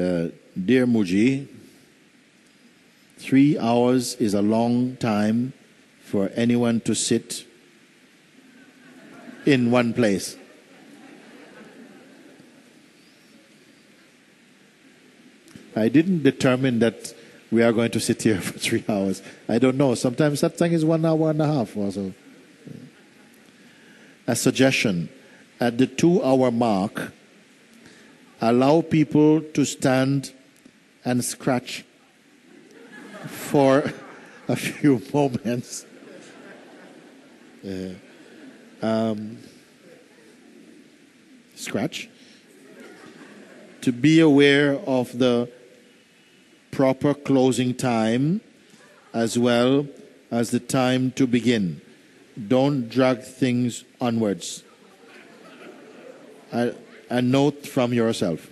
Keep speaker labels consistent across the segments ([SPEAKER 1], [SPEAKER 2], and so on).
[SPEAKER 1] Uh, dear Mooji, three hours is a long time for anyone to sit in one place. I didn't determine that we are going to sit here for three hours. I don't know. Sometimes that thing is one hour and a half or so. A suggestion at the two hour mark, allow people to stand and scratch for a few moments. Uh, um, scratch. To be aware of the proper closing time as well as the time to begin. Don't drag things onwards. A, a note from yourself.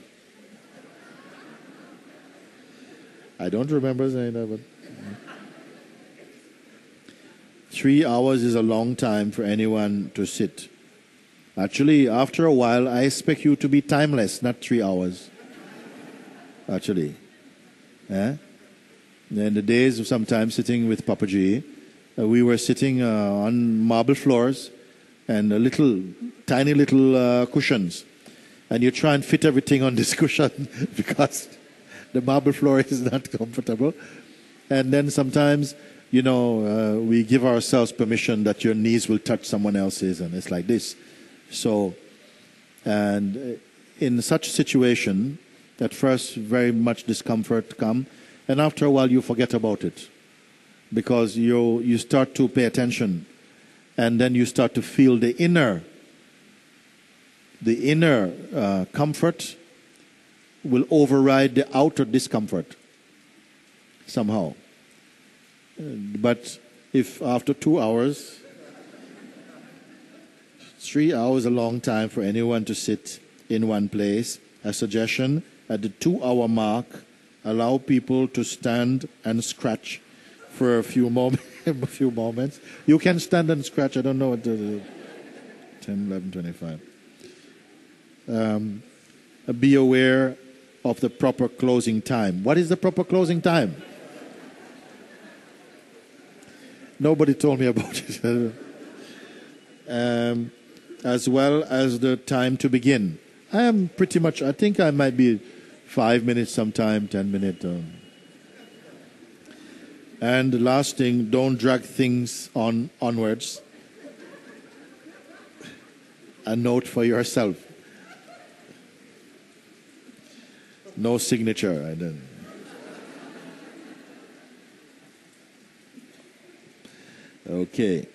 [SPEAKER 1] I don't remember saying that, but. Three hours is a long time for anyone to sit. Actually, after a while, I expect you to be timeless, not three hours. Actually. Eh? In the days of sometimes sitting with Papaji, uh, we were sitting uh, on marble floors and little, tiny little uh, cushions. And you try and fit everything on this cushion because the marble floor is not comfortable. And then sometimes, you know, uh, we give ourselves permission that your knees will touch someone else's, and it's like this. So, and uh, in such a situation, at first very much discomfort come, and after a while you forget about it because you you start to pay attention, and then you start to feel the inner the inner uh, comfort will override the outer discomfort somehow. But if after two hours, three hours a long time for anyone to sit in one place, a suggestion at the two hour mark, allow people to stand and scratch for a few, a few moments. You can stand and scratch, I don't know what the 10, 11, 25. Um, be aware of the proper closing time. What is the proper closing time? Nobody told me about it. um, as well as the time to begin. I am pretty much, I think I might be five minutes sometime, ten minutes. Um. And the last thing, don't drag things on onwards. A note for yourself. No signature. I didn't. Okay.